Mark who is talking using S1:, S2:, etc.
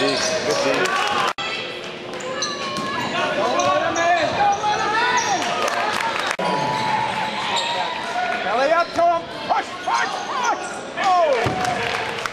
S1: good D. Belly up to him. Push, push, push. Oh!